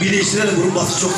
Bir de işçilerle grup bası çok.